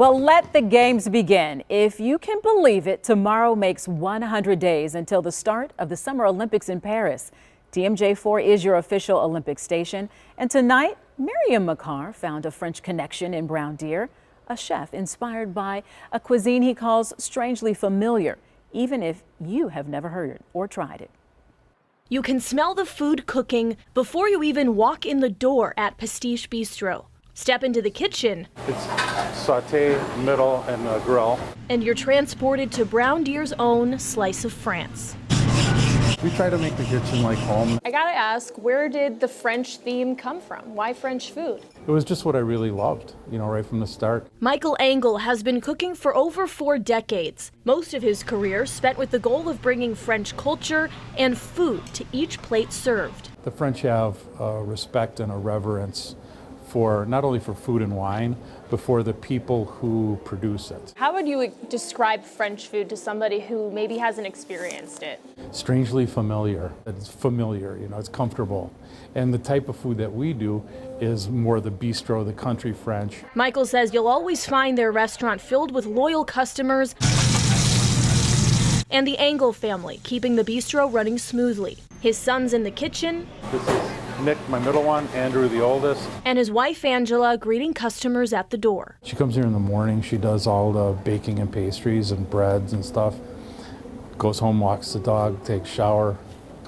Well, let the games begin. If you can believe it, tomorrow makes 100 days until the start of the Summer Olympics in Paris. TMJ4 is your official Olympic station. And tonight, Mariam Mackar found a French connection in Brown Deer, a chef inspired by a cuisine he calls strangely familiar, even if you have never heard it or tried it. You can smell the food cooking before you even walk in the door at Pastiche Bistro. Step into the kitchen. It's saute, middle, and a grill. And you're transported to Brown Deer's own slice of France. We try to make the kitchen like home. I gotta ask, where did the French theme come from? Why French food? It was just what I really loved, you know, right from the start. Michael Engel has been cooking for over four decades. Most of his career spent with the goal of bringing French culture and food to each plate served. The French have a respect and a reverence for not only for food and wine, but for the people who produce it. How would you describe French food to somebody who maybe hasn't experienced it? Strangely familiar. It's familiar, you know, it's comfortable. And the type of food that we do is more the bistro, the country French. Michael says you'll always find their restaurant filled with loyal customers and the Engel family, keeping the bistro running smoothly. His son's in the kitchen. This is Nick, my middle one, Andrew, the oldest. And his wife, Angela, greeting customers at the door. She comes here in the morning. She does all the baking and pastries and breads and stuff. Goes home, walks the dog, takes shower,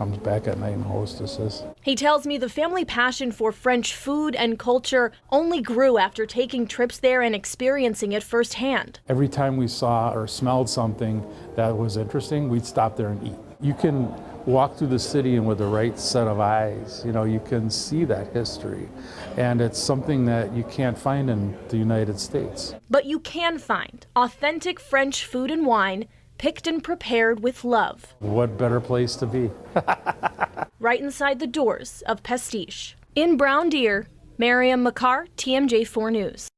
comes back at night and hostesses. He tells me the family passion for French food and culture only grew after taking trips there and experiencing it firsthand. Every time we saw or smelled something that was interesting, we'd stop there and eat. You can walk through the city and with the right set of eyes, you know, you can see that history. And it's something that you can't find in the United States. But you can find authentic French food and wine picked and prepared with love. What better place to be? right inside the doors of Pastiche. In Brown Deer, Mariam Mackar, TMJ4 News.